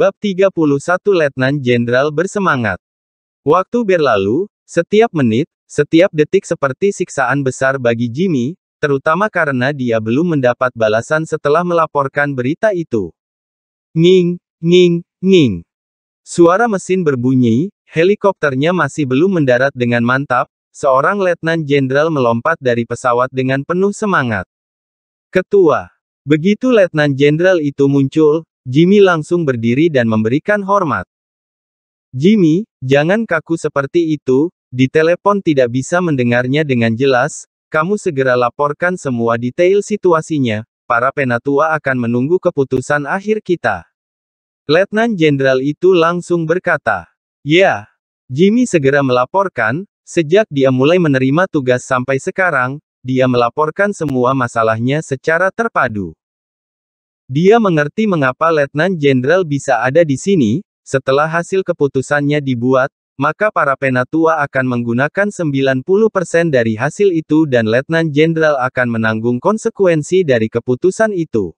Bab 31 Letnan Jenderal bersemangat. Waktu berlalu, setiap menit, setiap detik seperti siksaan besar bagi Jimmy, terutama karena dia belum mendapat balasan setelah melaporkan berita itu. Nging, nging, nging. Suara mesin berbunyi, helikopternya masih belum mendarat dengan mantap, seorang letnan jenderal melompat dari pesawat dengan penuh semangat. Ketua. Begitu letnan jenderal itu muncul, Jimmy langsung berdiri dan memberikan hormat. Jimmy, jangan kaku seperti itu, di telepon tidak bisa mendengarnya dengan jelas, kamu segera laporkan semua detail situasinya, para penatua akan menunggu keputusan akhir kita. Letnan Jenderal itu langsung berkata, Ya. Jimmy segera melaporkan, sejak dia mulai menerima tugas sampai sekarang, dia melaporkan semua masalahnya secara terpadu. Dia mengerti mengapa Letnan Jenderal bisa ada di sini, setelah hasil keputusannya dibuat, maka para penatua akan menggunakan 90% dari hasil itu dan Letnan Jenderal akan menanggung konsekuensi dari keputusan itu.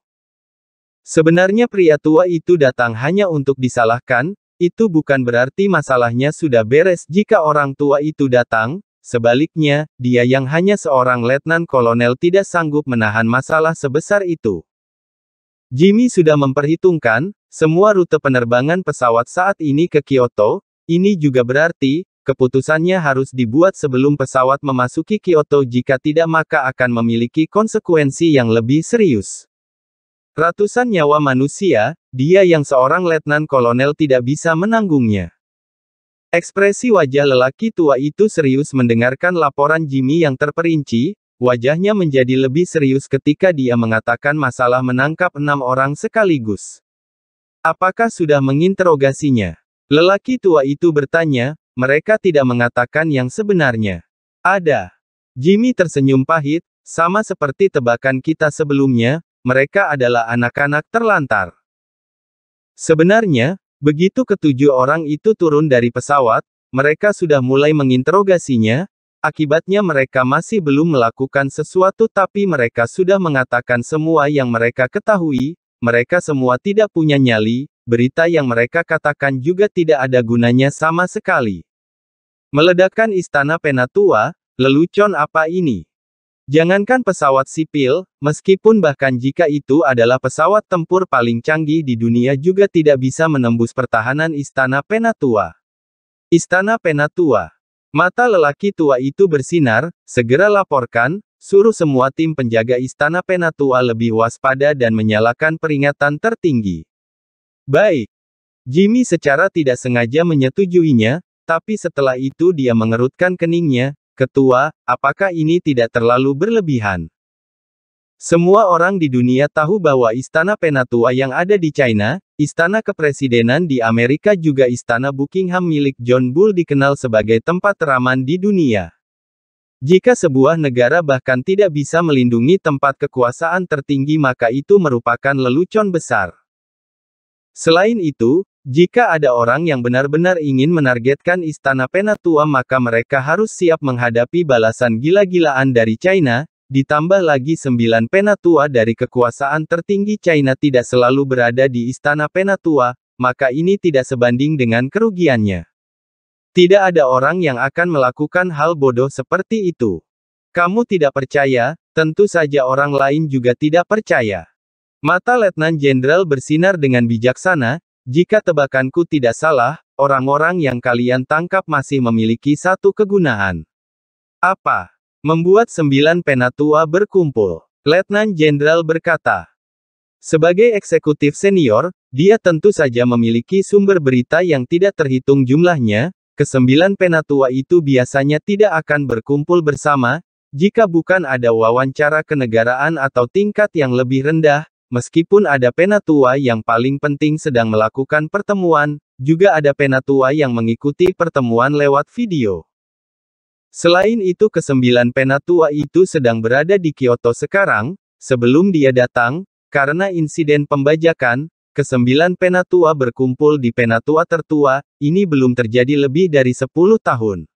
Sebenarnya pria tua itu datang hanya untuk disalahkan, itu bukan berarti masalahnya sudah beres jika orang tua itu datang, sebaliknya, dia yang hanya seorang letnan kolonel tidak sanggup menahan masalah sebesar itu. Jimmy sudah memperhitungkan, semua rute penerbangan pesawat saat ini ke Kyoto, ini juga berarti, keputusannya harus dibuat sebelum pesawat memasuki Kyoto jika tidak maka akan memiliki konsekuensi yang lebih serius. Ratusan nyawa manusia, dia yang seorang letnan kolonel tidak bisa menanggungnya. Ekspresi wajah lelaki tua itu serius mendengarkan laporan Jimmy yang terperinci, Wajahnya menjadi lebih serius ketika dia mengatakan masalah menangkap enam orang sekaligus. Apakah sudah menginterogasinya? Lelaki tua itu bertanya, mereka tidak mengatakan yang sebenarnya. Ada. Jimmy tersenyum pahit, sama seperti tebakan kita sebelumnya, mereka adalah anak-anak terlantar. Sebenarnya, begitu ketujuh orang itu turun dari pesawat, mereka sudah mulai menginterogasinya, Akibatnya mereka masih belum melakukan sesuatu tapi mereka sudah mengatakan semua yang mereka ketahui, mereka semua tidak punya nyali, berita yang mereka katakan juga tidak ada gunanya sama sekali. Meledakkan istana Penatua, lelucon apa ini? Jangankan pesawat sipil, meskipun bahkan jika itu adalah pesawat tempur paling canggih di dunia juga tidak bisa menembus pertahanan istana Penatua. Istana Penatua Mata lelaki tua itu bersinar, segera laporkan, suruh semua tim penjaga istana penatua lebih waspada dan menyalakan peringatan tertinggi. Baik. Jimmy secara tidak sengaja menyetujuinya, tapi setelah itu dia mengerutkan keningnya, Ketua, apakah ini tidak terlalu berlebihan? Semua orang di dunia tahu bahwa Istana Penatua yang ada di China, Istana Kepresidenan di Amerika juga Istana Buckingham milik John Bull dikenal sebagai tempat teraman di dunia. Jika sebuah negara bahkan tidak bisa melindungi tempat kekuasaan tertinggi maka itu merupakan lelucon besar. Selain itu, jika ada orang yang benar-benar ingin menargetkan Istana Penatua maka mereka harus siap menghadapi balasan gila-gilaan dari China, Ditambah lagi sembilan penatua dari kekuasaan tertinggi China tidak selalu berada di istana penatua, maka ini tidak sebanding dengan kerugiannya. Tidak ada orang yang akan melakukan hal bodoh seperti itu. Kamu tidak percaya, tentu saja orang lain juga tidak percaya. Mata Letnan Jenderal bersinar dengan bijaksana, jika tebakanku tidak salah, orang-orang yang kalian tangkap masih memiliki satu kegunaan. Apa? Membuat sembilan penatua berkumpul. Letnan Jenderal berkata. Sebagai eksekutif senior, dia tentu saja memiliki sumber berita yang tidak terhitung jumlahnya, kesembilan penatua itu biasanya tidak akan berkumpul bersama, jika bukan ada wawancara kenegaraan atau tingkat yang lebih rendah, meskipun ada penatua yang paling penting sedang melakukan pertemuan, juga ada penatua yang mengikuti pertemuan lewat video. Selain itu kesembilan penatua itu sedang berada di Kyoto sekarang, sebelum dia datang, karena insiden pembajakan, kesembilan penatua berkumpul di penatua tertua, ini belum terjadi lebih dari 10 tahun.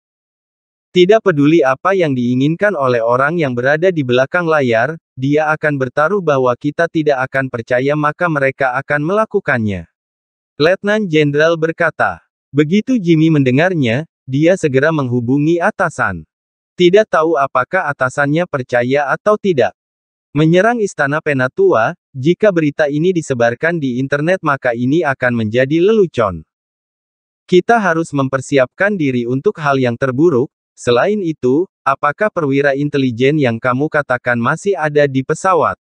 Tidak peduli apa yang diinginkan oleh orang yang berada di belakang layar, dia akan bertaruh bahwa kita tidak akan percaya maka mereka akan melakukannya. Letnan Jenderal berkata. Begitu Jimmy mendengarnya, dia segera menghubungi atasan. Tidak tahu apakah atasannya percaya atau tidak. Menyerang Istana Penatua, jika berita ini disebarkan di internet maka ini akan menjadi lelucon. Kita harus mempersiapkan diri untuk hal yang terburuk, selain itu, apakah perwira intelijen yang kamu katakan masih ada di pesawat?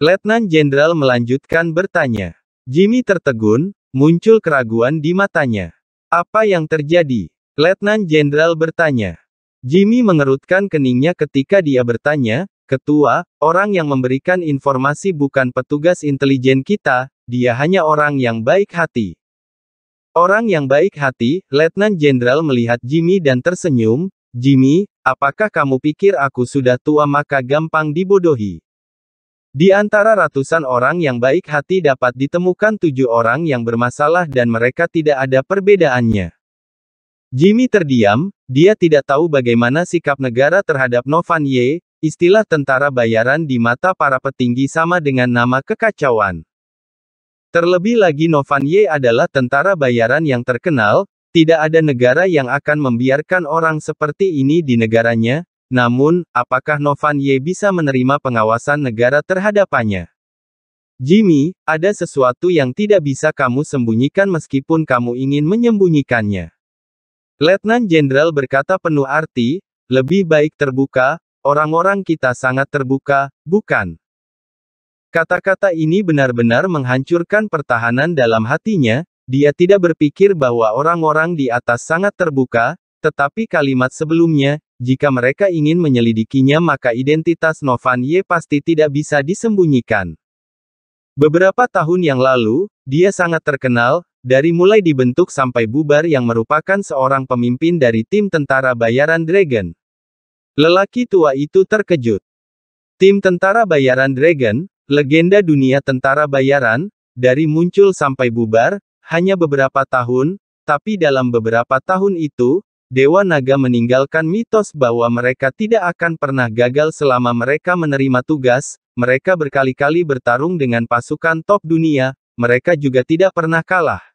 Letnan Jenderal melanjutkan bertanya. Jimmy tertegun, muncul keraguan di matanya. Apa yang terjadi? Letnan Jenderal bertanya. Jimmy mengerutkan keningnya ketika dia bertanya, Ketua, orang yang memberikan informasi bukan petugas intelijen kita, dia hanya orang yang baik hati. Orang yang baik hati, Letnan Jenderal melihat Jimmy dan tersenyum, Jimmy, apakah kamu pikir aku sudah tua maka gampang dibodohi? Di antara ratusan orang yang baik hati dapat ditemukan tujuh orang yang bermasalah dan mereka tidak ada perbedaannya. Jimmy terdiam, dia tidak tahu bagaimana sikap negara terhadap Novan Ye, istilah tentara bayaran di mata para petinggi sama dengan nama kekacauan. Terlebih lagi Novan Ye adalah tentara bayaran yang terkenal, tidak ada negara yang akan membiarkan orang seperti ini di negaranya, namun, apakah Novan Ye bisa menerima pengawasan negara terhadapannya? Jimmy, ada sesuatu yang tidak bisa kamu sembunyikan meskipun kamu ingin menyembunyikannya. Letnan Jenderal berkata penuh arti, lebih baik terbuka, orang-orang kita sangat terbuka, bukan? Kata-kata ini benar-benar menghancurkan pertahanan dalam hatinya, dia tidak berpikir bahwa orang-orang di atas sangat terbuka, tetapi kalimat sebelumnya, jika mereka ingin menyelidikinya maka identitas Novan Ye pasti tidak bisa disembunyikan. Beberapa tahun yang lalu, dia sangat terkenal, dari mulai dibentuk sampai bubar yang merupakan seorang pemimpin dari tim tentara bayaran Dragon. Lelaki tua itu terkejut. Tim tentara bayaran Dragon, legenda dunia tentara bayaran, dari muncul sampai bubar, hanya beberapa tahun, tapi dalam beberapa tahun itu, Dewa Naga meninggalkan mitos bahwa mereka tidak akan pernah gagal selama mereka menerima tugas, mereka berkali-kali bertarung dengan pasukan top dunia, mereka juga tidak pernah kalah.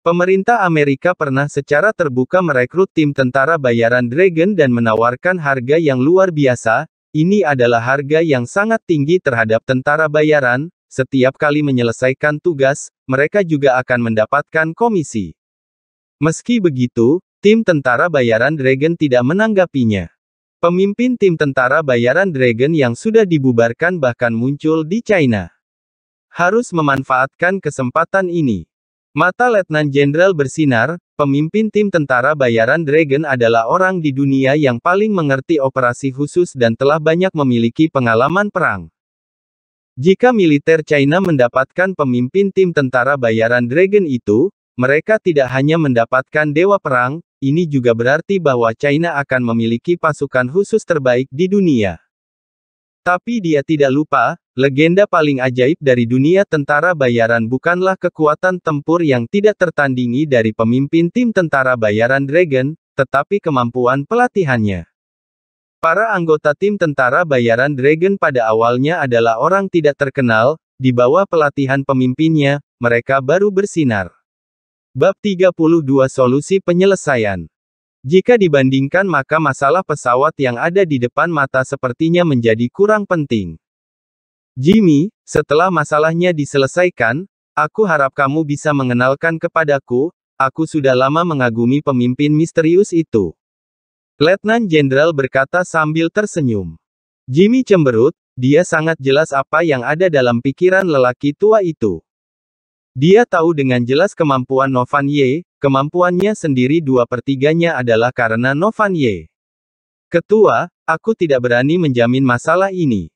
Pemerintah Amerika pernah secara terbuka merekrut tim tentara bayaran Dragon dan menawarkan harga yang luar biasa, ini adalah harga yang sangat tinggi terhadap tentara bayaran, setiap kali menyelesaikan tugas, mereka juga akan mendapatkan komisi. Meski begitu, Tim tentara bayaran Dragon tidak menanggapinya. Pemimpin tim tentara bayaran Dragon yang sudah dibubarkan bahkan muncul di China. Harus memanfaatkan kesempatan ini. Mata Letnan Jenderal bersinar, pemimpin tim tentara bayaran Dragon adalah orang di dunia yang paling mengerti operasi khusus dan telah banyak memiliki pengalaman perang. Jika militer China mendapatkan pemimpin tim tentara bayaran Dragon itu, mereka tidak hanya mendapatkan dewa perang, ini juga berarti bahwa China akan memiliki pasukan khusus terbaik di dunia. Tapi dia tidak lupa, legenda paling ajaib dari dunia tentara bayaran bukanlah kekuatan tempur yang tidak tertandingi dari pemimpin tim tentara bayaran Dragon, tetapi kemampuan pelatihannya. Para anggota tim tentara bayaran Dragon pada awalnya adalah orang tidak terkenal, di bawah pelatihan pemimpinnya, mereka baru bersinar. Bab 32 Solusi Penyelesaian Jika dibandingkan maka masalah pesawat yang ada di depan mata sepertinya menjadi kurang penting. Jimmy, setelah masalahnya diselesaikan, aku harap kamu bisa mengenalkan kepadaku, aku sudah lama mengagumi pemimpin misterius itu. Letnan Jenderal berkata sambil tersenyum. Jimmy cemberut, dia sangat jelas apa yang ada dalam pikiran lelaki tua itu. Dia tahu dengan jelas kemampuan Novan Ye, kemampuannya sendiri dua pertiganya adalah karena Novan Ye. Ketua, aku tidak berani menjamin masalah ini.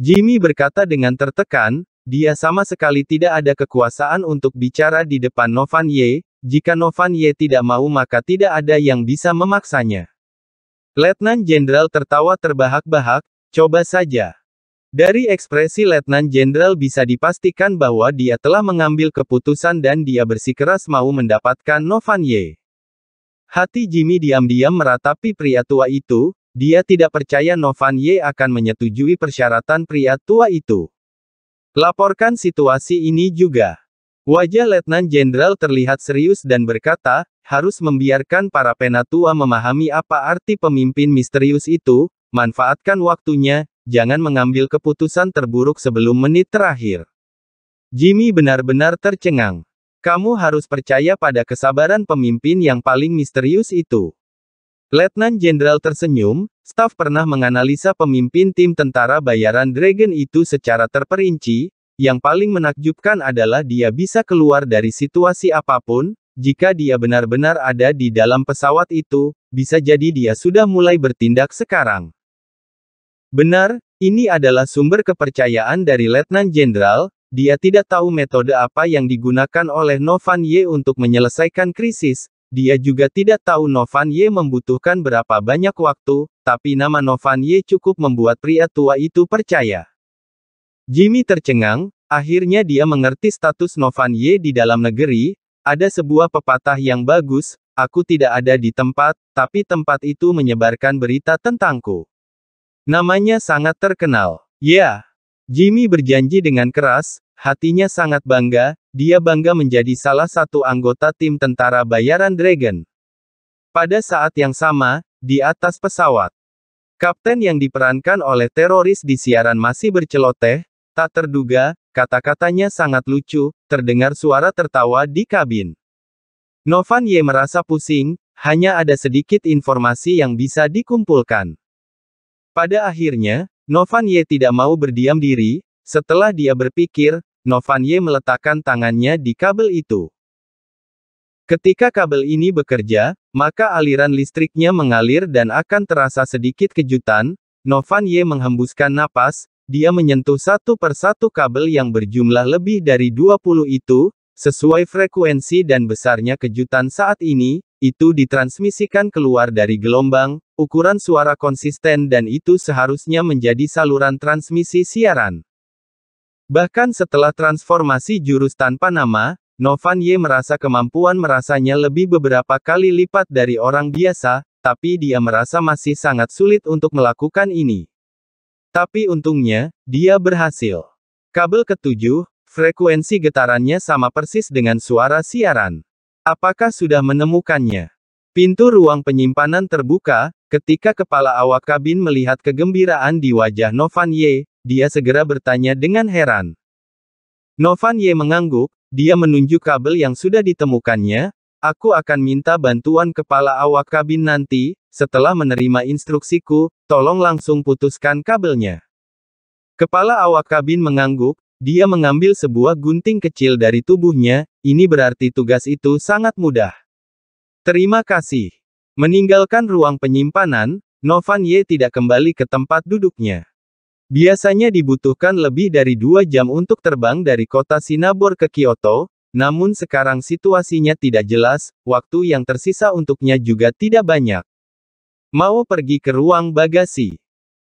Jimmy berkata dengan tertekan, dia sama sekali tidak ada kekuasaan untuk bicara di depan Novan Ye, jika Novan Ye tidak mau maka tidak ada yang bisa memaksanya. Letnan Jenderal tertawa terbahak-bahak, coba saja. Dari ekspresi Letnan Jenderal bisa dipastikan bahwa dia telah mengambil keputusan dan dia bersikeras mau mendapatkan Novan Ye. Hati Jimmy diam-diam meratapi pria tua itu, dia tidak percaya Novan Ye akan menyetujui persyaratan pria tua itu. Laporkan situasi ini juga. Wajah Letnan Jenderal terlihat serius dan berkata, harus membiarkan para penatua memahami apa arti pemimpin misterius itu, manfaatkan waktunya, jangan mengambil keputusan terburuk sebelum menit terakhir. Jimmy benar-benar tercengang. Kamu harus percaya pada kesabaran pemimpin yang paling misterius itu. Letnan Jenderal tersenyum, staf pernah menganalisa pemimpin tim tentara bayaran Dragon itu secara terperinci, yang paling menakjubkan adalah dia bisa keluar dari situasi apa pun, jika dia benar-benar ada di dalam pesawat itu, bisa jadi dia sudah mulai bertindak sekarang. Benar, ini adalah sumber kepercayaan dari Letnan Jenderal, dia tidak tahu metode apa yang digunakan oleh Novan Ye untuk menyelesaikan krisis, dia juga tidak tahu Novan Ye membutuhkan berapa banyak waktu, tapi nama Novan Ye cukup membuat pria tua itu percaya. Jimmy tercengang, akhirnya dia mengerti status Novan Ye di dalam negeri, ada sebuah pepatah yang bagus, aku tidak ada di tempat, tapi tempat itu menyebarkan berita tentangku. Namanya sangat terkenal. Ya. Jimmy berjanji dengan keras, hatinya sangat bangga, dia bangga menjadi salah satu anggota tim tentara bayaran Dragon. Pada saat yang sama, di atas pesawat, Kapten yang diperankan oleh teroris di siaran masih berceloteh, Tak terduga, kata-katanya sangat lucu, terdengar suara tertawa di kabin. Novan Ye merasa pusing, hanya ada sedikit informasi yang bisa dikumpulkan. Pada akhirnya, Novan Ye tidak mau berdiam diri, setelah dia berpikir, Novan Ye meletakkan tangannya di kabel itu. Ketika kabel ini bekerja, maka aliran listriknya mengalir dan akan terasa sedikit kejutan, Novan Ye menghembuskan napas, dia menyentuh satu persatu kabel yang berjumlah lebih dari 20 itu, sesuai frekuensi dan besarnya kejutan saat ini, itu ditransmisikan keluar dari gelombang, ukuran suara konsisten dan itu seharusnya menjadi saluran transmisi siaran. Bahkan setelah transformasi jurus tanpa nama, Novan Ye merasa kemampuan merasanya lebih beberapa kali lipat dari orang biasa, tapi dia merasa masih sangat sulit untuk melakukan ini. Tapi untungnya, dia berhasil. Kabel ketujuh, frekuensi getarannya sama persis dengan suara siaran. Apakah sudah menemukannya? Pintu ruang penyimpanan terbuka, ketika kepala awak kabin melihat kegembiraan di wajah Novan Ye, dia segera bertanya dengan heran. Novan Ye mengangguk, dia menunjuk kabel yang sudah ditemukannya, aku akan minta bantuan kepala awak kabin nanti, setelah menerima instruksiku, tolong langsung putuskan kabelnya. Kepala awak kabin mengangguk, dia mengambil sebuah gunting kecil dari tubuhnya, ini berarti tugas itu sangat mudah. Terima kasih. Meninggalkan ruang penyimpanan, Novan Ye tidak kembali ke tempat duduknya. Biasanya dibutuhkan lebih dari dua jam untuk terbang dari kota Sinabor ke Kyoto, namun sekarang situasinya tidak jelas, waktu yang tersisa untuknya juga tidak banyak. Mau pergi ke ruang bagasi.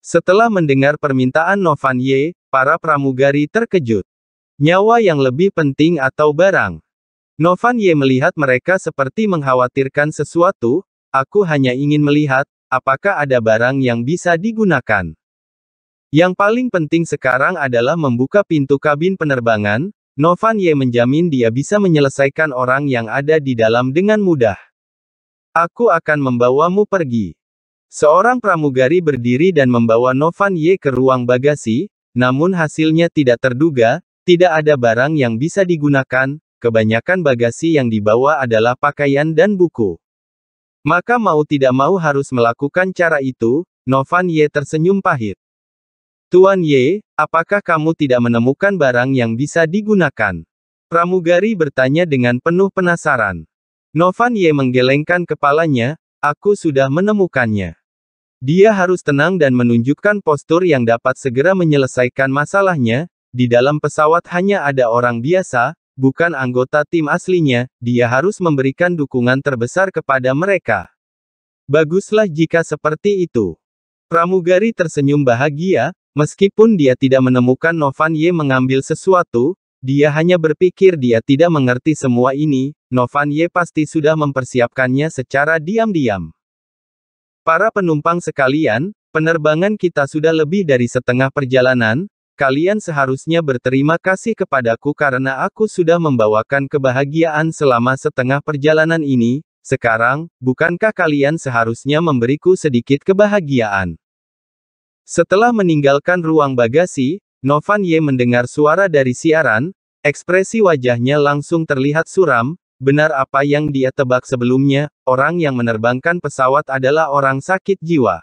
Setelah mendengar permintaan Novan Ye, para pramugari terkejut. Nyawa yang lebih penting atau barang. Novan Ye melihat mereka seperti mengkhawatirkan sesuatu, aku hanya ingin melihat, apakah ada barang yang bisa digunakan. Yang paling penting sekarang adalah membuka pintu kabin penerbangan, Novan Ye menjamin dia bisa menyelesaikan orang yang ada di dalam dengan mudah. Aku akan membawamu pergi. Seorang pramugari berdiri dan membawa Novan Ye ke ruang bagasi, namun hasilnya tidak terduga, tidak ada barang yang bisa digunakan, kebanyakan bagasi yang dibawa adalah pakaian dan buku. Maka mau tidak mau harus melakukan cara itu, Novan Ye tersenyum pahit. Tuan Ye, apakah kamu tidak menemukan barang yang bisa digunakan? Pramugari bertanya dengan penuh penasaran. Novan Ye menggelengkan kepalanya, aku sudah menemukannya. Dia harus tenang dan menunjukkan postur yang dapat segera menyelesaikan masalahnya. Di dalam pesawat hanya ada orang biasa, bukan anggota tim aslinya, dia harus memberikan dukungan terbesar kepada mereka. Baguslah jika seperti itu. Pramugari tersenyum bahagia, meskipun dia tidak menemukan Novan Ye mengambil sesuatu, dia hanya berpikir dia tidak mengerti semua ini, Novan Ye pasti sudah mempersiapkannya secara diam-diam. Para penumpang sekalian, penerbangan kita sudah lebih dari setengah perjalanan, kalian seharusnya berterima kasih kepadaku karena aku sudah membawakan kebahagiaan selama setengah perjalanan ini, sekarang, bukankah kalian seharusnya memberiku sedikit kebahagiaan? Setelah meninggalkan ruang bagasi, Novan Ye mendengar suara dari siaran, ekspresi wajahnya langsung terlihat suram, benar apa yang dia tebak sebelumnya, orang yang menerbangkan pesawat adalah orang sakit jiwa.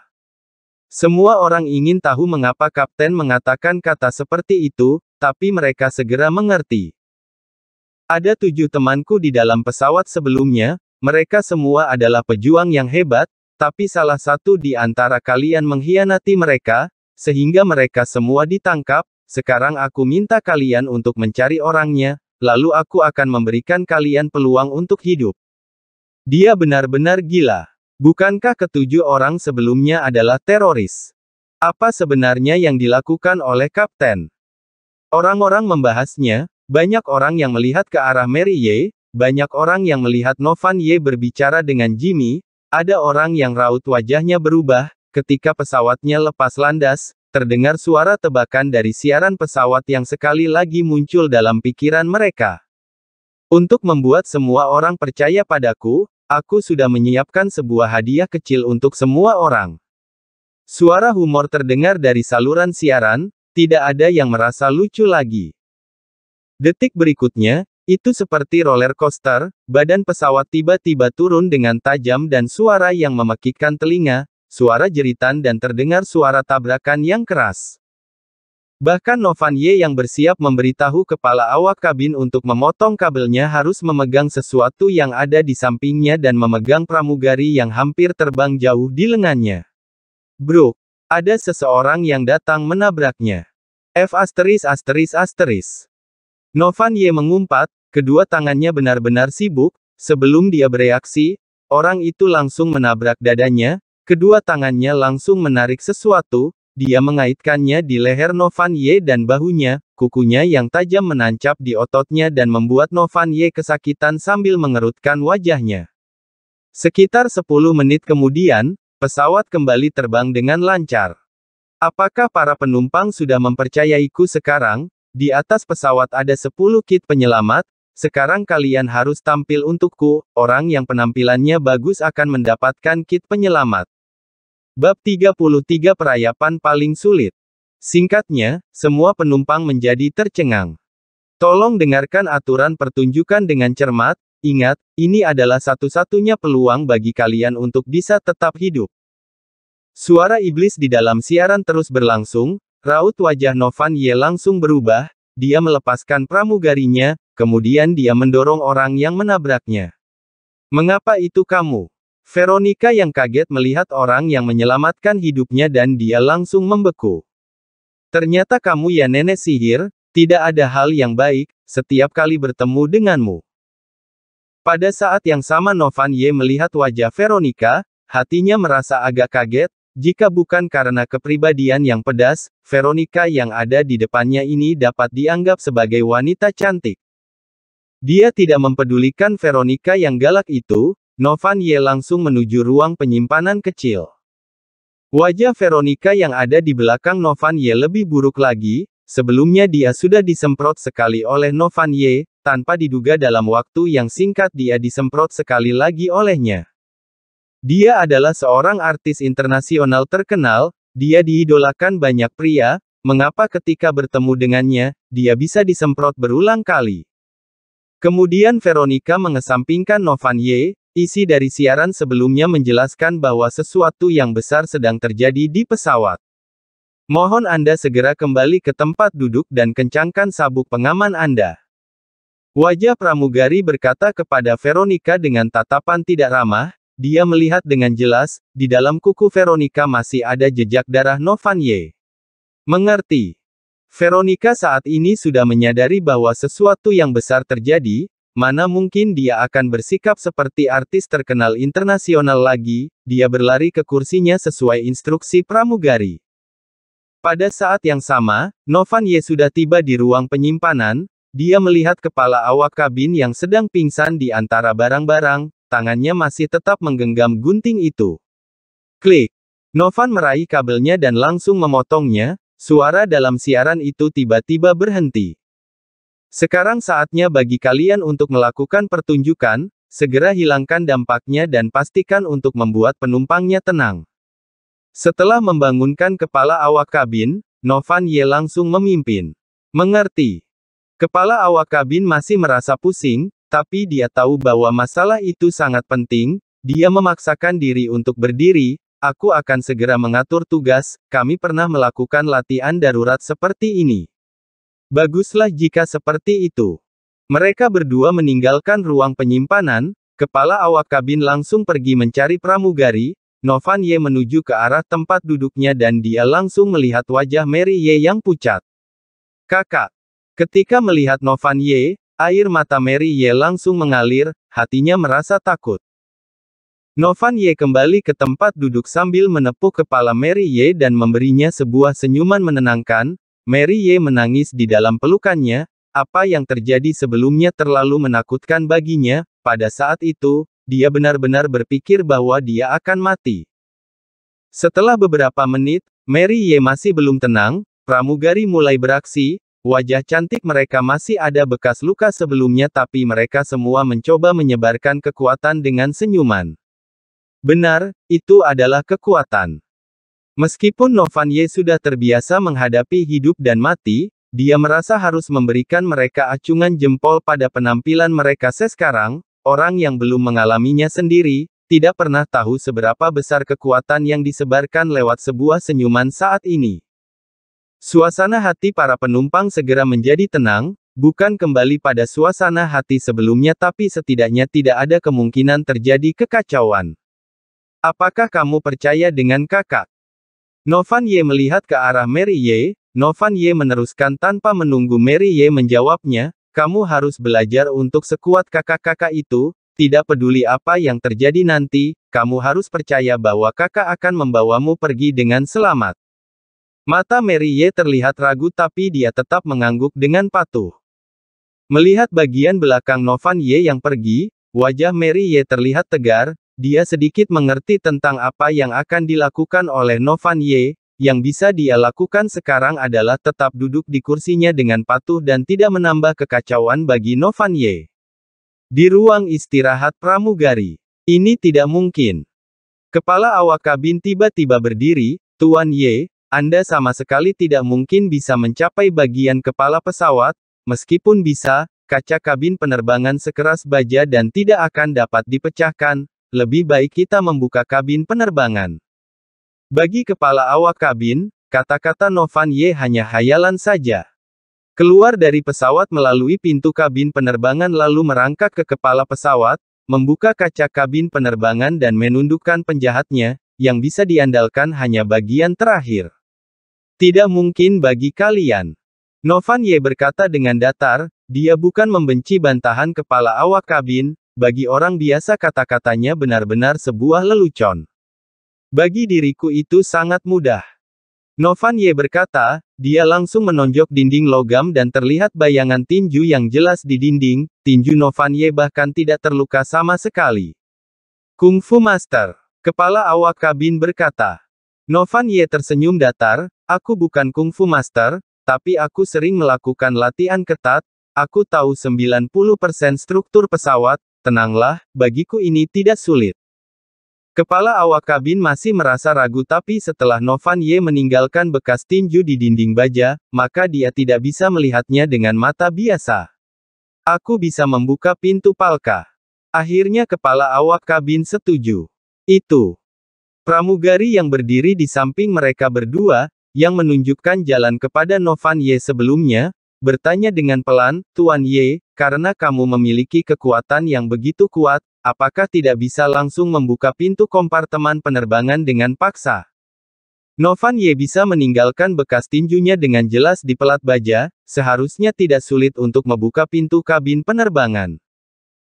Semua orang ingin tahu mengapa kapten mengatakan kata seperti itu, tapi mereka segera mengerti. Ada tujuh temanku di dalam pesawat sebelumnya, mereka semua adalah pejuang yang hebat, tapi salah satu di antara kalian mengkhianati mereka, sehingga mereka semua ditangkap. Sekarang aku minta kalian untuk mencari orangnya, lalu aku akan memberikan kalian peluang untuk hidup. Dia benar-benar gila. Bukankah ketujuh orang sebelumnya adalah teroris? Apa sebenarnya yang dilakukan oleh kapten? Orang-orang membahasnya, banyak orang yang melihat ke arah Mary Ye, banyak orang yang melihat Novan Ye berbicara dengan Jimmy, ada orang yang raut wajahnya berubah, ketika pesawatnya lepas landas, terdengar suara tebakan dari siaran pesawat yang sekali lagi muncul dalam pikiran mereka. Untuk membuat semua orang percaya padaku, aku sudah menyiapkan sebuah hadiah kecil untuk semua orang. Suara humor terdengar dari saluran siaran, tidak ada yang merasa lucu lagi. Detik berikutnya, itu seperti roller coaster, badan pesawat tiba-tiba turun dengan tajam dan suara yang memekikkan telinga, suara jeritan dan terdengar suara tabrakan yang keras. Bahkan Novan Ye yang bersiap memberitahu kepala awak kabin untuk memotong kabelnya harus memegang sesuatu yang ada di sampingnya dan memegang pramugari yang hampir terbang jauh di lengannya. Bro, ada seseorang yang datang menabraknya. F asteris asteris asteris. Novan Ye mengumpat, kedua tangannya benar-benar sibuk, sebelum dia bereaksi, orang itu langsung menabrak dadanya, kedua tangannya langsung menarik sesuatu, dia mengaitkannya di leher Novan Ye dan bahunya, kukunya yang tajam menancap di ototnya dan membuat Novan Ye kesakitan sambil mengerutkan wajahnya. Sekitar 10 menit kemudian, pesawat kembali terbang dengan lancar. Apakah para penumpang sudah mempercayaiku sekarang? Di atas pesawat ada 10 kit penyelamat, sekarang kalian harus tampil untukku, orang yang penampilannya bagus akan mendapatkan kit penyelamat. Bab 33 Perayapan paling sulit. Singkatnya, semua penumpang menjadi tercengang. Tolong dengarkan aturan pertunjukan dengan cermat, ingat, ini adalah satu-satunya peluang bagi kalian untuk bisa tetap hidup. Suara iblis di dalam siaran terus berlangsung, Raut wajah Novan Ye langsung berubah, dia melepaskan pramugarinya, kemudian dia mendorong orang yang menabraknya. Mengapa itu kamu? Veronica yang kaget melihat orang yang menyelamatkan hidupnya dan dia langsung membeku. Ternyata kamu ya nenek sihir, tidak ada hal yang baik, setiap kali bertemu denganmu. Pada saat yang sama Novan Ye melihat wajah Veronica, hatinya merasa agak kaget, jika bukan karena kepribadian yang pedas, Veronica yang ada di depannya ini dapat dianggap sebagai wanita cantik. Dia tidak mempedulikan Veronica yang galak itu, Novan Ye langsung menuju ruang penyimpanan kecil. Wajah Veronica yang ada di belakang Novan Ye lebih buruk lagi, sebelumnya dia sudah disemprot sekali oleh Novan Ye, tanpa diduga dalam waktu yang singkat dia disemprot sekali lagi olehnya. Dia adalah seorang artis internasional terkenal, dia diidolakan banyak pria, mengapa ketika bertemu dengannya, dia bisa disemprot berulang kali. Kemudian Veronica mengesampingkan Novan Ye, isi dari siaran sebelumnya menjelaskan bahwa sesuatu yang besar sedang terjadi di pesawat. Mohon Anda segera kembali ke tempat duduk dan kencangkan sabuk pengaman Anda. Wajah pramugari berkata kepada Veronica dengan tatapan tidak ramah, dia melihat dengan jelas, di dalam kuku Veronica masih ada jejak darah Novan Ye. Mengerti. Veronica saat ini sudah menyadari bahwa sesuatu yang besar terjadi, mana mungkin dia akan bersikap seperti artis terkenal internasional lagi, dia berlari ke kursinya sesuai instruksi pramugari. Pada saat yang sama, Novan Ye sudah tiba di ruang penyimpanan, dia melihat kepala awak kabin yang sedang pingsan di antara barang-barang, tangannya masih tetap menggenggam gunting itu. Klik. Novan meraih kabelnya dan langsung memotongnya, suara dalam siaran itu tiba-tiba berhenti. Sekarang saatnya bagi kalian untuk melakukan pertunjukan, segera hilangkan dampaknya dan pastikan untuk membuat penumpangnya tenang. Setelah membangunkan kepala awak kabin, Novan Ye langsung memimpin. Mengerti. Kepala awak kabin masih merasa pusing, tapi dia tahu bahwa masalah itu sangat penting, dia memaksakan diri untuk berdiri, aku akan segera mengatur tugas, kami pernah melakukan latihan darurat seperti ini. Baguslah jika seperti itu. Mereka berdua meninggalkan ruang penyimpanan, kepala awak kabin langsung pergi mencari pramugari, Novan Ye menuju ke arah tempat duduknya dan dia langsung melihat wajah Mary Ye yang pucat. Kakak. Ketika melihat Novan Ye, air mata Mary Ye langsung mengalir, hatinya merasa takut. Novan Ye kembali ke tempat duduk sambil menepuk kepala Mary Ye dan memberinya sebuah senyuman menenangkan, Mary Ye menangis di dalam pelukannya, apa yang terjadi sebelumnya terlalu menakutkan baginya, pada saat itu, dia benar-benar berpikir bahwa dia akan mati. Setelah beberapa menit, Mary Ye masih belum tenang, pramugari mulai beraksi, wajah cantik mereka masih ada bekas luka sebelumnya tapi mereka semua mencoba menyebarkan kekuatan dengan senyuman. Benar, itu adalah kekuatan. Meskipun Novan Ye sudah terbiasa menghadapi hidup dan mati, dia merasa harus memberikan mereka acungan jempol pada penampilan mereka sekarang, orang yang belum mengalaminya sendiri, tidak pernah tahu seberapa besar kekuatan yang disebarkan lewat sebuah senyuman saat ini. Suasana hati para penumpang segera menjadi tenang, bukan kembali pada suasana hati sebelumnya tapi setidaknya tidak ada kemungkinan terjadi kekacauan. Apakah kamu percaya dengan kakak? Novan Ye melihat ke arah Mary Ye, Novan Ye meneruskan tanpa menunggu Mary Ye menjawabnya, kamu harus belajar untuk sekuat kakak-kakak itu, tidak peduli apa yang terjadi nanti, kamu harus percaya bahwa kakak akan membawamu pergi dengan selamat. Mata Mary Ye terlihat ragu tapi dia tetap mengangguk dengan patuh. Melihat bagian belakang Novan Ye yang pergi, wajah Mary Ye terlihat tegar, dia sedikit mengerti tentang apa yang akan dilakukan oleh Novan Ye, yang bisa dia lakukan sekarang adalah tetap duduk di kursinya dengan patuh dan tidak menambah kekacauan bagi Novan Ye. Di ruang istirahat pramugari. Ini tidak mungkin. Kepala awak kabin tiba-tiba berdiri, Tuan Ye, Anda sama sekali tidak mungkin bisa mencapai bagian kepala pesawat, meskipun bisa, kaca kabin penerbangan sekeras baja dan tidak akan dapat dipecahkan, lebih baik kita membuka kabin penerbangan. Bagi kepala awak kabin, kata-kata Novan Ye hanya hayalan saja. Keluar dari pesawat melalui pintu kabin penerbangan lalu merangkak ke kepala pesawat, membuka kaca kabin penerbangan dan menundukkan penjahatnya, yang bisa diandalkan hanya bagian terakhir. Tidak mungkin bagi kalian. Novan Ye berkata dengan datar, dia bukan membenci bantahan kepala awak kabin, bagi orang biasa kata-katanya benar-benar sebuah lelucon. Bagi diriku itu sangat mudah. Novan Ye berkata, dia langsung menonjok dinding logam dan terlihat bayangan tinju yang jelas di dinding, tinju Novan Ye bahkan tidak terluka sama sekali. Kung Fu Master, kepala awak kabin berkata. Novan Ye tersenyum datar, aku bukan Kung Fu Master, tapi aku sering melakukan latihan ketat, aku tahu 90% struktur pesawat, Tenanglah, bagiku ini tidak sulit. Kepala awak kabin masih merasa ragu tapi setelah Novan Ye meninggalkan bekas tinju di dinding baja, maka dia tidak bisa melihatnya dengan mata biasa. Aku bisa membuka pintu palka. Akhirnya kepala awak kabin setuju. Itu. Pramugari yang berdiri di samping mereka berdua, yang menunjukkan jalan kepada Novan Ye sebelumnya, bertanya dengan pelan, Tuan Ye, karena kamu memiliki kekuatan yang begitu kuat, apakah tidak bisa langsung membuka pintu kompartemen penerbangan dengan paksa? Novan Ye bisa meninggalkan bekas tinjunya dengan jelas di pelat baja, seharusnya tidak sulit untuk membuka pintu kabin penerbangan.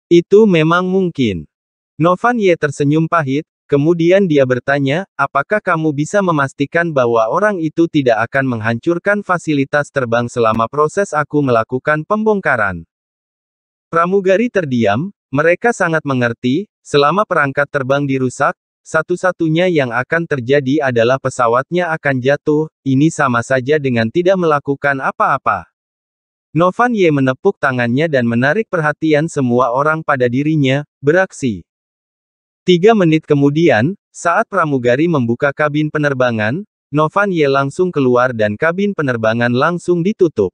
Itu memang mungkin. Novan Ye tersenyum pahit, Kemudian dia bertanya, apakah kamu bisa memastikan bahwa orang itu tidak akan menghancurkan fasilitas terbang selama proses aku melakukan pembongkaran? Pramugari terdiam, mereka sangat mengerti, selama perangkat terbang dirusak, satu-satunya yang akan terjadi adalah pesawatnya akan jatuh, ini sama saja dengan tidak melakukan apa-apa. Novan Ye menepuk tangannya dan menarik perhatian semua orang pada dirinya, beraksi. Tiga menit kemudian, saat pramugari membuka kabin penerbangan, Novan Ye langsung keluar dan kabin penerbangan langsung ditutup.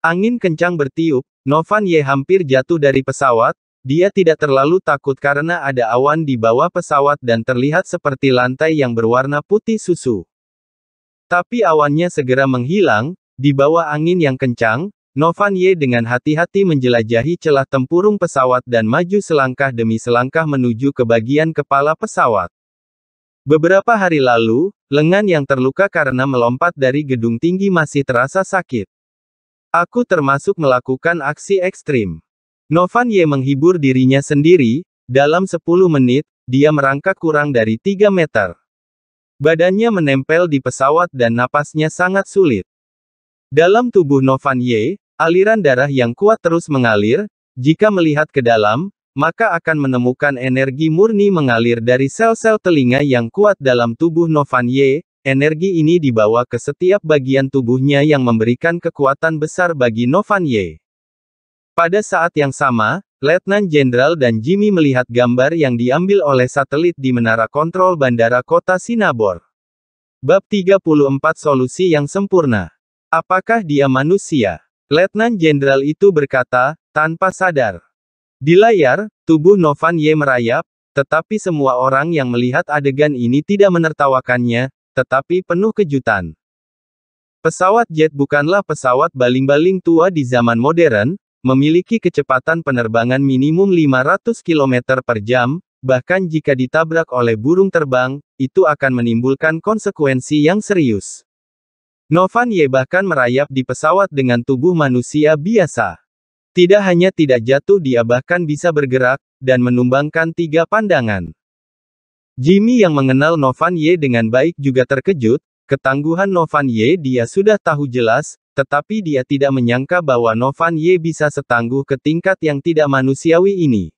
Angin kencang bertiup, Novan Ye hampir jatuh dari pesawat, dia tidak terlalu takut karena ada awan di bawah pesawat dan terlihat seperti lantai yang berwarna putih susu. Tapi awannya segera menghilang, di bawah angin yang kencang, Novan Ye dengan hati-hati menjelajahi celah tempurung pesawat dan maju selangkah demi selangkah menuju ke bagian kepala pesawat. Beberapa hari lalu, lengan yang terluka karena melompat dari gedung tinggi masih terasa sakit. Aku termasuk melakukan aksi ekstrim. Novan Ye menghibur dirinya sendiri, dalam 10 menit, dia merangkak kurang dari 3 meter. Badannya menempel di pesawat dan napasnya sangat sulit. Dalam tubuh Novan Ye, aliran darah yang kuat terus mengalir, jika melihat ke dalam, maka akan menemukan energi murni mengalir dari sel-sel telinga yang kuat dalam tubuh Novan Ye, energi ini dibawa ke setiap bagian tubuhnya yang memberikan kekuatan besar bagi Novan Ye. Pada saat yang sama, Letnan Jenderal dan Jimmy melihat gambar yang diambil oleh satelit di menara kontrol bandara kota Sinabor. Bab 34 Solusi yang Sempurna. Apakah dia manusia? Letnan Jenderal itu berkata, tanpa sadar. Di layar, tubuh Novan Ye merayap, tetapi semua orang yang melihat adegan ini tidak menertawakannya, tetapi penuh kejutan. Pesawat jet bukanlah pesawat baling-baling tua di zaman modern, memiliki kecepatan penerbangan minimum 500 km per jam, bahkan jika ditabrak oleh burung terbang, itu akan menimbulkan konsekuensi yang serius. Novan Ye bahkan merayap di pesawat dengan tubuh manusia biasa. Tidak hanya tidak jatuh dia bahkan bisa bergerak, dan menumbangkan tiga pandangan. Jimmy yang mengenal Novan Ye dengan baik juga terkejut, ketangguhan Novan Ye dia sudah tahu jelas, tetapi dia tidak menyangka bahwa Novan Ye bisa setangguh ke tingkat yang tidak manusiawi ini.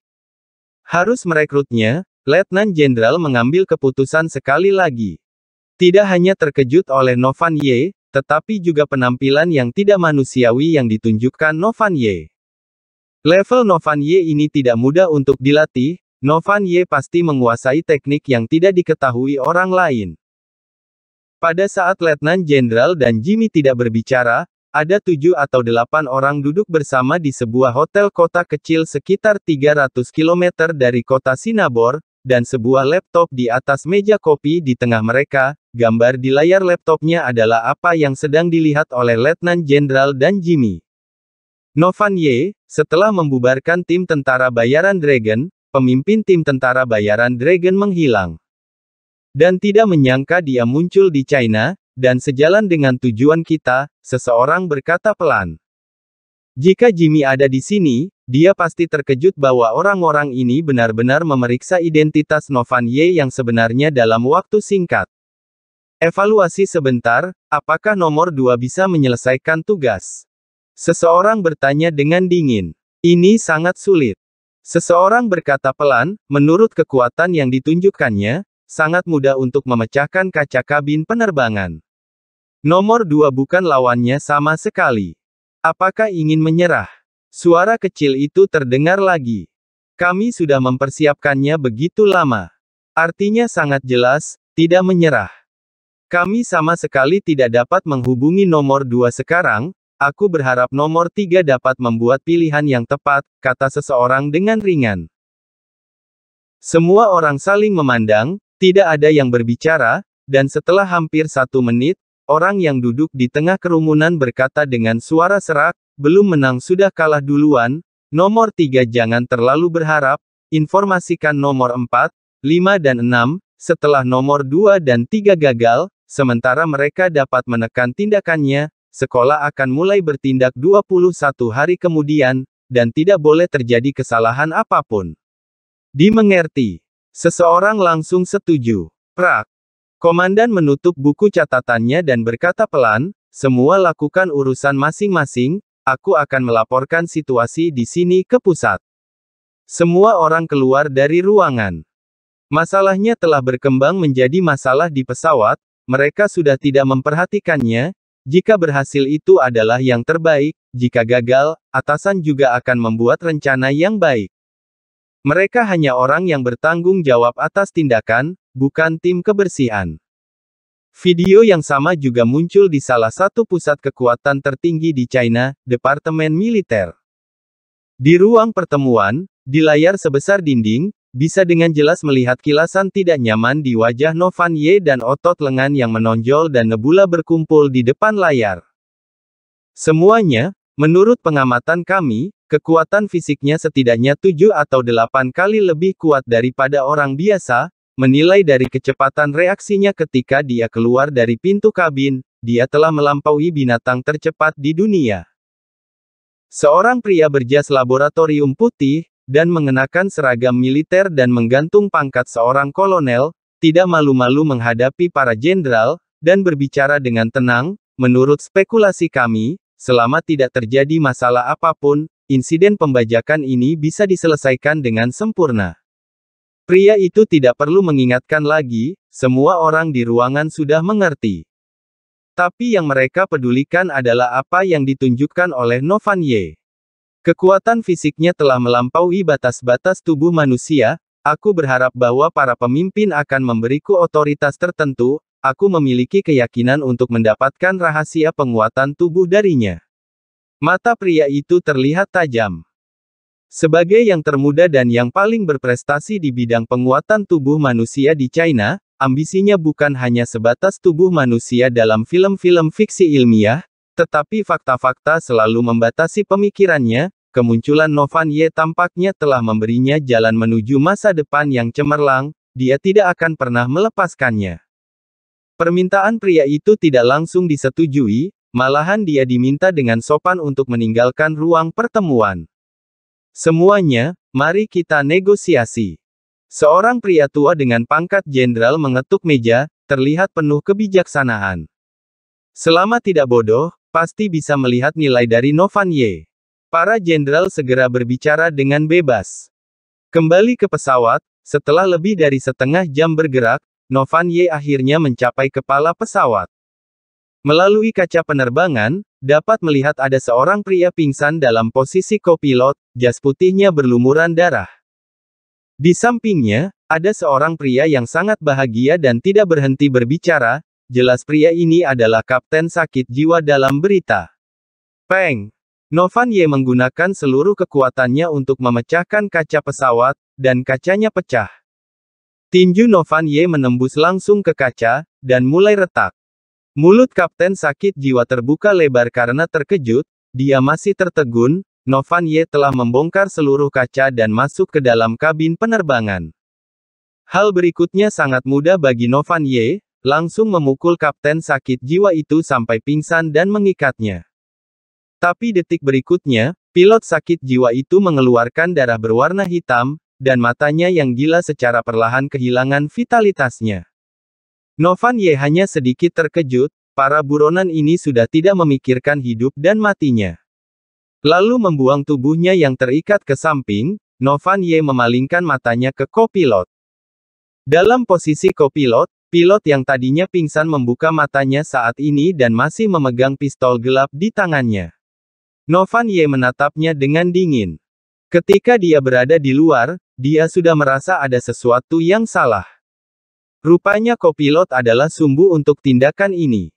Harus merekrutnya, Letnan Jenderal mengambil keputusan sekali lagi. Tidak hanya terkejut oleh Novan Ye, tetapi juga penampilan yang tidak manusiawi yang ditunjukkan Novan Ye. Level Novan Ye ini tidak mudah untuk dilatih, Novan Ye pasti menguasai teknik yang tidak diketahui orang lain. Pada saat Letnan Jenderal dan Jimmy tidak berbicara, ada tujuh atau delapan orang duduk bersama di sebuah hotel kota kecil sekitar 300 km dari kota Sinabor, dan sebuah laptop di atas meja kopi di tengah mereka, gambar di layar laptopnya adalah apa yang sedang dilihat oleh Letnan Jenderal dan Jimmy. Novan Ye, setelah membubarkan tim tentara bayaran Dragon, pemimpin tim tentara bayaran Dragon menghilang. Dan tidak menyangka dia muncul di China, dan sejalan dengan tujuan kita, seseorang berkata pelan. Jika Jimmy ada di sini, dia pasti terkejut bahwa orang-orang ini benar-benar memeriksa identitas Novan Ye yang sebenarnya dalam waktu singkat. Evaluasi sebentar, apakah nomor dua bisa menyelesaikan tugas? Seseorang bertanya dengan dingin. Ini sangat sulit. Seseorang berkata pelan, menurut kekuatan yang ditunjukkannya, sangat mudah untuk memecahkan kaca kabin penerbangan. Nomor dua bukan lawannya sama sekali. Apakah ingin menyerah? Suara kecil itu terdengar lagi. Kami sudah mempersiapkannya begitu lama. Artinya sangat jelas, tidak menyerah. Kami sama sekali tidak dapat menghubungi nomor dua sekarang, aku berharap nomor tiga dapat membuat pilihan yang tepat, kata seseorang dengan ringan. Semua orang saling memandang, tidak ada yang berbicara, dan setelah hampir satu menit, orang yang duduk di tengah kerumunan berkata dengan suara serak, belum menang sudah kalah duluan, nomor tiga jangan terlalu berharap, informasikan nomor empat, lima dan enam, setelah nomor dua dan tiga gagal, sementara mereka dapat menekan tindakannya, sekolah akan mulai bertindak 21 hari kemudian, dan tidak boleh terjadi kesalahan apa pun. Dimengerti. Seseorang langsung setuju. Prak. Komandan menutup buku catatannya dan berkata pelan, semua lakukan urusan masing-masing, aku akan melaporkan situasi di sini ke pusat. Semua orang keluar dari ruangan. Masalahnya telah berkembang menjadi masalah di pesawat, mereka sudah tidak memperhatikannya, jika berhasil itu adalah yang terbaik, jika gagal, atasan juga akan membuat rencana yang baik. Mereka hanya orang yang bertanggung jawab atas tindakan, bukan tim kebersihan. Video yang sama juga muncul di salah satu pusat kekuatan tertinggi di China, Departemen Militer. Di ruang pertemuan, di layar sebesar dinding, bisa dengan jelas melihat kilasan tidak nyaman di wajah Novan Ye dan otot lengan yang menonjol dan nebula berkumpul di depan layar. Semuanya, menurut pengamatan kami, Kekuatan fisiknya setidaknya 7 atau 8 kali lebih kuat daripada orang biasa, menilai dari kecepatan reaksinya ketika dia keluar dari pintu kabin, dia telah melampaui binatang tercepat di dunia. Seorang pria berjas laboratorium putih, dan mengenakan seragam militer dan menggantung pangkat seorang kolonel, tidak malu-malu menghadapi para jenderal, dan berbicara dengan tenang, menurut spekulasi kami, selama tidak terjadi masalah apa pun, insiden pembajakan ini bisa diselesaikan dengan sempurna. Pria itu tidak perlu mengingatkan lagi, semua orang di ruangan sudah mengerti. Tapi yang mereka pedulikan adalah apa yang ditunjukkan oleh Novan Ye. Kekuatan fisiknya telah melampaui batas-batas tubuh manusia, aku berharap bahwa para pemimpin akan memberiku otoritas tertentu, aku memiliki keyakinan untuk mendapatkan rahasia penguatan tubuh darinya. Mata pria itu terlihat tajam. Sebagai yang termuda dan yang paling berprestasi di bidang penguatan tubuh manusia di China, ambisinya bukan hanya sebatas tubuh manusia dalam film-film fiksi ilmiah, tetapi fakta-fakta selalu membatasi pemikirannya, kemunculan Novan Ye tampaknya telah memberinya jalan menuju masa depan yang cemerlang, dia tidak akan pernah melepaskannya. Permintaan pria itu tidak langsung disetujui, Malahan dia diminta dengan sopan untuk meninggalkan ruang pertemuan. Semuanya, mari kita negosiasi. Seorang pria tua dengan pangkat jenderal mengetuk meja, terlihat penuh kebijaksanaan. Selama tidak bodoh, pasti bisa melihat nilai dari Novan Ye. Para jenderal segera berbicara dengan bebas. Kembali ke pesawat, setelah lebih dari setengah jam bergerak, Novan Ye akhirnya mencapai kepala pesawat. Melalui kaca penerbangan, dapat melihat ada seorang pria pingsan dalam posisi kopilot, jas putihnya berlumuran darah. Di sampingnya, ada seorang pria yang sangat bahagia dan tidak berhenti berbicara, jelas pria ini adalah kapten sakit jiwa dalam berita. Peng! Novan Ye menggunakan seluruh kekuatannya untuk memecahkan kaca pesawat, dan kacanya pecah. Tinju Novan Ye menembus langsung ke kaca, dan mulai retak. Mulut kapten sakit jiwa terbuka lebar karena terkejut, dia masih tertegun, Novan Ye telah membongkar seluruh kaca dan masuk ke dalam kabin penerbangan. Hal berikutnya sangat mudah bagi Novan Ye, langsung memukul kapten sakit jiwa itu sampai pingsan dan mengikatnya. Tapi detik berikutnya, pilot sakit jiwa itu mengeluarkan darah berwarna hitam, dan matanya yang gila secara perlahan kehilangan vitalitasnya. Novan Ye hanya sedikit terkejut, para buronan ini sudah tidak memikirkan hidup dan matinya. Lalu membuang tubuhnya yang terikat ke samping, Novan Ye memalingkan matanya ke kopilot. Dalam posisi kopilot, pilot yang tadinya pingsan membuka matanya saat ini dan masih memegang pistol gelap di tangannya. Novan Ye menatapnya dengan dingin. Ketika dia berada di luar, dia sudah merasa ada sesuatu yang salah. Rupanya kopilot adalah sumbu untuk tindakan ini.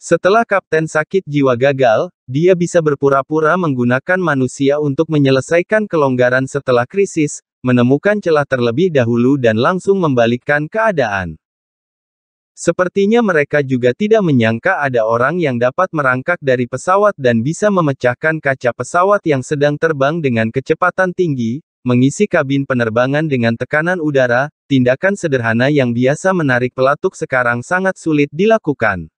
Setelah kapten sakit jiwa gagal, dia bisa berpura-pura menggunakan manusia untuk menyelesaikan kelonggaran setelah krisis, menemukan celah terlebih dahulu dan langsung membalikkan keadaan. Sepertinya mereka juga tidak menyangka ada orang yang dapat merangkak dari pesawat dan bisa memecahkan kaca pesawat yang sedang terbang dengan kecepatan tinggi, mengisi kabin penerbangan dengan tekanan udara, tindakan sederhana yang biasa menarik pelatuk sekarang sangat sulit dilakukan.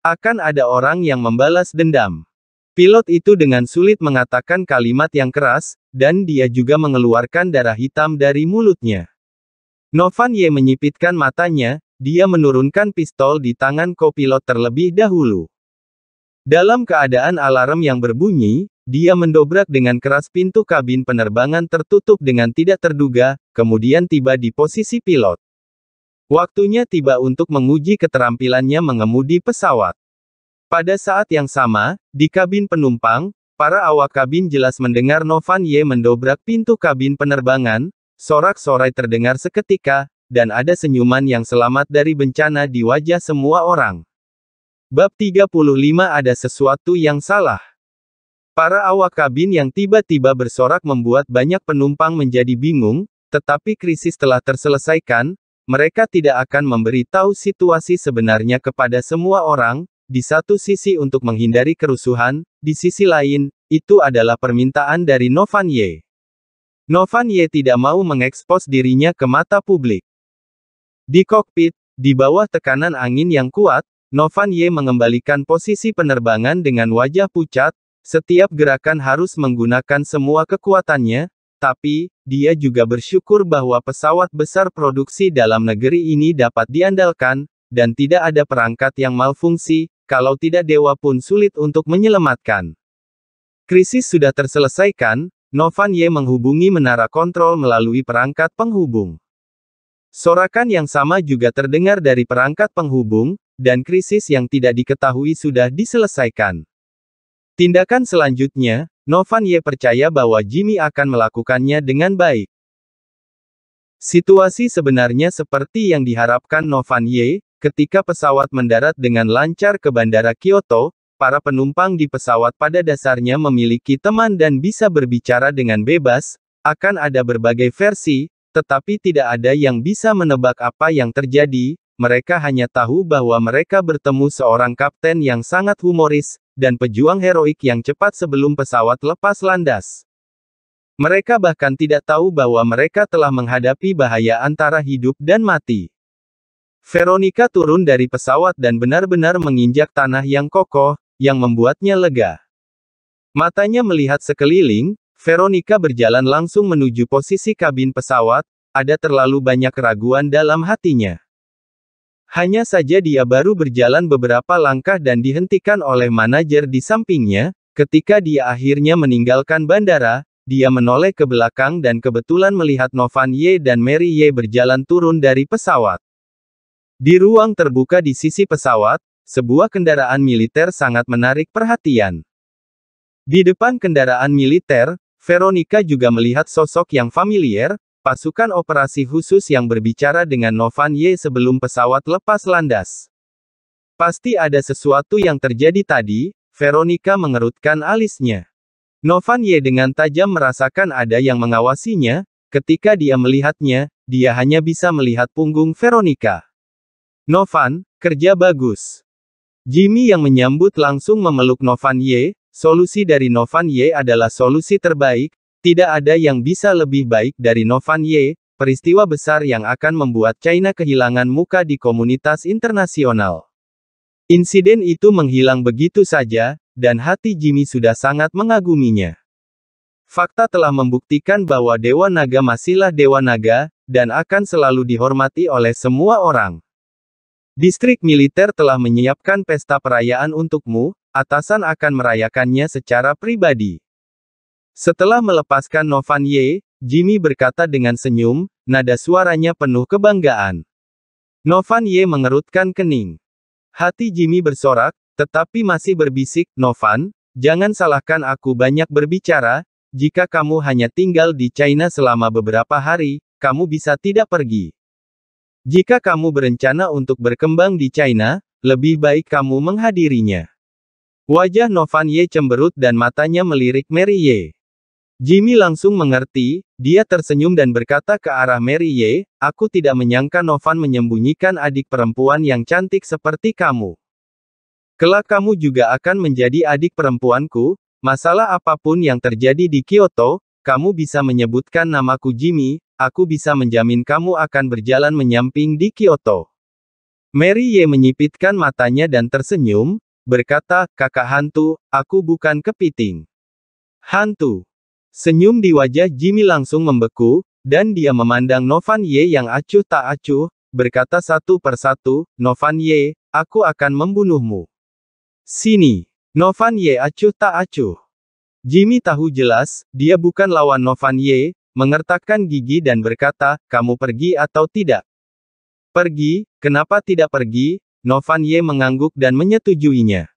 Akan ada orang yang membalas dendam. Pilot itu dengan sulit mengatakan kalimat yang keras, dan dia juga mengeluarkan darah hitam dari mulutnya. Novan Ye menyipitkan matanya, dia menurunkan pistol di tangan kopilot terlebih dahulu. Dalam keadaan alarm yang berbunyi, dia mendobrak dengan keras pintu kabin penerbangan tertutup dengan tidak terduga, kemudian tiba di posisi pilot. Waktunya tiba untuk menguji keterampilannya mengemudi pesawat. Pada saat yang sama, di kabin penumpang, para awak kabin jelas mendengar Novan Ye mendobrak pintu kabin penerbangan, sorak-sorai terdengar seketika, dan ada senyuman yang selamat dari bencana di wajah semua orang. Bab 35 ada sesuatu yang salah. Para awak kabin yang tiba-tiba bersorak membuat banyak penumpang menjadi bingung, tetapi krisis telah terselesaikan, mereka tidak akan memberitahu situasi sebenarnya kepada semua orang, di satu sisi untuk menghindari kerusuhan, di sisi lain, itu adalah permintaan dari Novan Ye. Novan Ye tidak mau mengekspos dirinya ke mata publik. Di kokpit, di bawah tekanan angin yang kuat, Novan Ye mengembalikan posisi penerbangan dengan wajah pucat, setiap gerakan harus menggunakan semua kekuatannya, tapi, dia juga bersyukur bahwa pesawat besar produksi dalam negeri ini dapat diandalkan, dan tidak ada perangkat yang malfungsi, kalau tidak dewa pun sulit untuk menyelamatkan. Krisis sudah terselesaikan, Novan Ye menghubungi menara kontrol melalui perangkat penghubung. Sorakan yang sama juga terdengar dari perangkat penghubung, dan krisis yang tidak diketahui sudah diselesaikan. Tindakan selanjutnya, Novan Ye percaya bahwa Jimmy akan melakukannya dengan baik. Situasi sebenarnya seperti yang diharapkan Novan Ye, ketika pesawat mendarat dengan lancar ke Bandara Kyoto, para penumpang di pesawat pada dasarnya memiliki teman dan bisa berbicara dengan bebas, akan ada berbagai versi, tetapi tidak ada yang bisa menebak apa yang terjadi, mereka hanya tahu bahwa mereka bertemu seorang kapten yang sangat humoris, dan pejuang heroik yang cepat sebelum pesawat lepas landas. Mereka bahkan tidak tahu bahwa mereka telah menghadapi bahaya antara hidup dan mati. Veronica turun dari pesawat dan benar-benar menginjak tanah yang kokoh, yang membuatnya lega. Matanya melihat sekeliling, Veronica berjalan langsung menuju posisi kabin pesawat, ada terlalu banyak keraguan dalam hatinya. Hanya saja dia baru berjalan beberapa langkah dan dihentikan oleh manajer di sampingnya, ketika dia akhirnya meninggalkan bandara, dia menoleh ke belakang dan kebetulan melihat Novan Ye dan Mary Ye berjalan turun dari pesawat. Di ruang terbuka di sisi pesawat, sebuah kendaraan militer sangat menarik perhatian. Di depan kendaraan militer, Veronica juga melihat sosok yang familiar, Pasukan operasi khusus yang berbicara dengan Novan Ye sebelum pesawat lepas landas. Pasti ada sesuatu yang terjadi tadi, Veronica mengerutkan alisnya. Novan Ye dengan tajam merasakan ada yang mengawasinya, ketika dia melihatnya, dia hanya bisa melihat punggung Veronica. Novan, kerja bagus. Jimmy yang menyambut langsung memeluk Novan Ye, solusi dari Novan Ye adalah solusi terbaik, tidak ada yang bisa lebih baik dari Novan Ye, peristiwa besar yang akan membuat China kehilangan muka di komunitas internasional. Insiden itu menghilang begitu saja, dan hati Jimmy sudah sangat mengaguminya. Fakta telah membuktikan bahwa Dewa Naga masihlah Dewa Naga, dan akan selalu dihormati oleh semua orang. Distrik militer telah menyiapkan pesta perayaan untukmu, atasan akan merayakannya secara pribadi. Setelah melepaskan Novan Ye, Jimmy berkata dengan senyum, nada suaranya penuh kebanggaan. Novan Ye mengerutkan kening. Hati Jimmy bersorak, tetapi masih berbisik, Novan, jangan salahkan aku banyak berbicara, jika kamu hanya tinggal di China selama beberapa hari, kamu bisa tidak pergi. Jika kamu berencana untuk berkembang di China, lebih baik kamu menghadirinya. Wajah Novan Ye cemberut dan matanya melirik Mary Ye. Jimmy langsung mengerti, dia tersenyum dan berkata ke arah Mary Ye, aku tidak menyangka Novan menyembunyikan adik perempuan yang cantik seperti kamu. Kelak kamu juga akan menjadi adik perempuanku, masalah apa pun yang terjadi di Kyoto, kamu bisa menyebutkan namaku Jimmy, aku bisa menjamin kamu akan berjalan menyamping di Kyoto. Mary Ye menyipitkan matanya dan tersenyum, berkata, kakak hantu, aku bukan kepiting. Hantu. Senyum di wajah Jimmy langsung membeku, dan dia memandang Novan Ye yang acuh tak acuh, berkata satu persatu, Novan Ye, aku akan membunuhmu. Sini. Novan Ye acuh tak acuh. Jimmy tahu jelas, dia bukan lawan Novan Ye, mengertakkan gigi dan berkata, kamu pergi atau tidak? Pergi, kenapa tidak pergi? Novan Ye mengangguk dan menyetujuinya.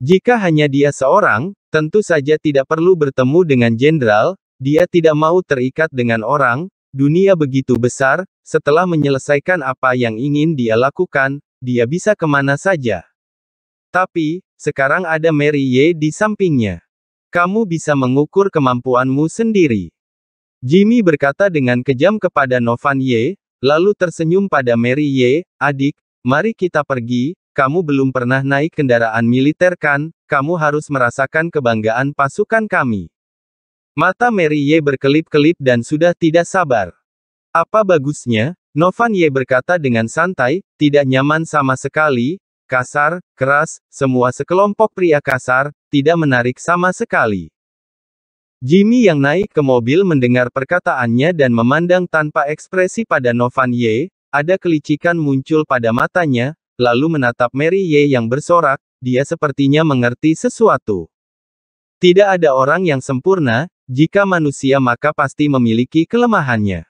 Jika hanya dia seorang, tentu saja tidak perlu bertemu dengan jenderal, dia tidak mau terikat dengan orang, dunia begitu besar, setelah menyelesaikan apa yang ingin dia lakukan, dia bisa ke mana saja. Tapi, sekarang ada Mary Ye di sampingnya. Kamu bisa mengukur kemampuanmu sendiri. Jimmy berkata dengan kejam kepada Novan Ye, lalu tersenyum pada Mary Ye, adik, mari kita pergi, kamu belum pernah naik kendaraan militer kan, kamu harus merasakan kebanggaan pasukan kami. Mata Mary Ye berkelip-kelip dan sudah tidak sabar. Apa bagusnya? Novan Ye berkata dengan santai, tidak nyaman sama sekali, kasar, keras, semua sekelompok pria kasar, tidak menarik sama sekali. Jimmy yang naik ke mobil mendengar perkataannya dan memandang tanpa ekspresi pada Novan Ye, ada kelicikan muncul pada matanya, lalu menatap Mary Ye yang bersorak, dia sepertinya mengerti sesuatu. Tidak ada orang yang sempurna, jika manusia maka pasti memiliki kelemahannya.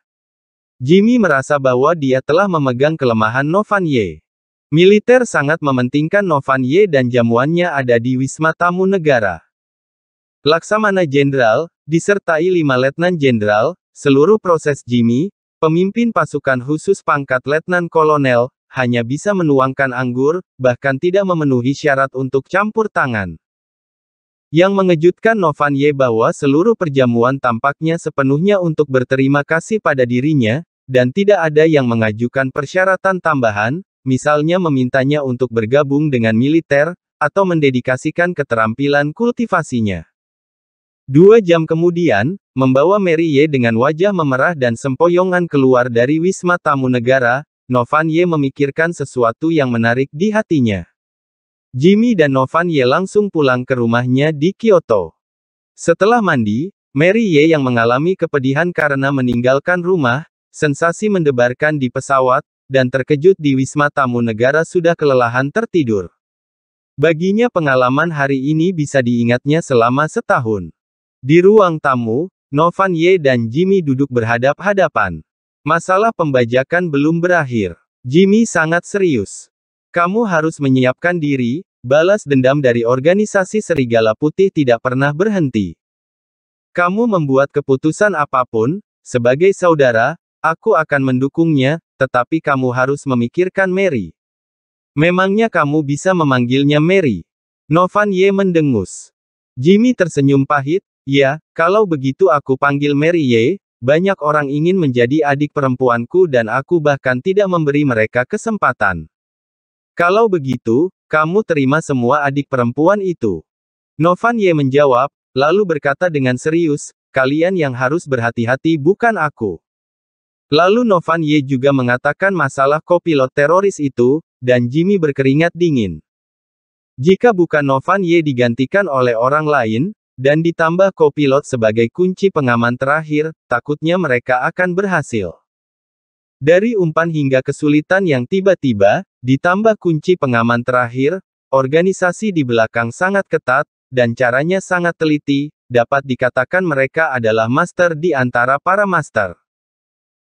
Jimmy merasa bahwa dia telah memegang kelemahan Novan Ye. Militer sangat mementingkan Novan Ye dan jamuannya ada di Wisma Tamu Negara. Laksamana Jenderal, disertai lima Letnan Jenderal, seluruh proses Jimmy, pemimpin pasukan khusus pangkat Letnan Kolonel, hanya bisa menuangkan anggur, bahkan tidak memenuhi syarat untuk campur tangan. Yang mengejutkan Novan Ye bahwa seluruh perjamuan tampaknya sepenuhnya untuk berterima kasih pada dirinya, dan tidak ada yang mengajukan persyaratan tambahan, misalnya memintanya untuk bergabung dengan militer, atau mendedikasikan keterampilan kultivasinya. Dua jam kemudian, membawa Mary Ye dengan wajah memerah dan sempoyongan keluar dari Wisma Tamu Negara, Novan Ye memikirkan sesuatu yang menarik di hatinya. Jimmy dan Novan Ye langsung pulang ke rumahnya di Kyoto. Setelah mandi, Mary Ye yang mengalami kepedihan karena meninggalkan rumah, sensasi mendebarkan di pesawat, dan terkejut di Wisma Tamu Negara sudah kelelahan tertidur. Baginya pengalaman hari ini bisa diingatnya selama setahun. Di ruang tamu, Novan Ye dan Jimmy duduk berhadap-hadapan. Masalah pembajakan belum berakhir. Jimmy sangat serius. Kamu harus menyiapkan diri, balas dendam dari organisasi Serigala Putih tidak pernah berhenti. Kamu membuat keputusan apa pun, sebagai saudara, aku akan mendukungnya, tetapi kamu harus memikirkan Mary. Memangnya kamu bisa memanggilnya Mary? Novan Ye mendengus. Jimmy tersenyum pahit, ya, kalau begitu aku panggil Mary Ye, banyak orang ingin menjadi adik perempuanku dan aku bahkan tidak memberi mereka kesempatan. Kalau begitu, kamu terima semua adik perempuan itu. Novan Ye menjawab, lalu berkata dengan serius, kalian yang harus berhati-hati bukan aku. Lalu Novan Ye juga mengatakan masalah kopilot teroris itu, dan Jimmy berkeringat dingin. Jika bukan Novan Ye digantikan oleh orang lain, dan ditambah kopilot sebagai kunci pengaman terakhir, takutnya mereka akan berhasil. Dari umpan hingga kesulitan yang tiba-tiba, ditambah kunci pengaman terakhir, organisasi di belakang sangat ketat, dan caranya sangat teliti, dapat dikatakan mereka adalah master di antara para master.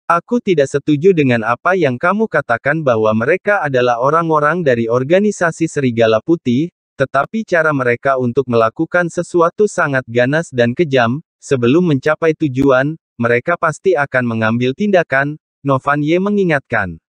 Aku tidak setuju dengan apa yang kamu katakan bahwa mereka adalah orang-orang dari organisasi Serigala Putih, tetapi cara mereka untuk melakukan sesuatu sangat ganas dan kejam, sebelum mencapai tujuan, mereka pasti akan mengambil tindakan, Novan Ye mengingatkan.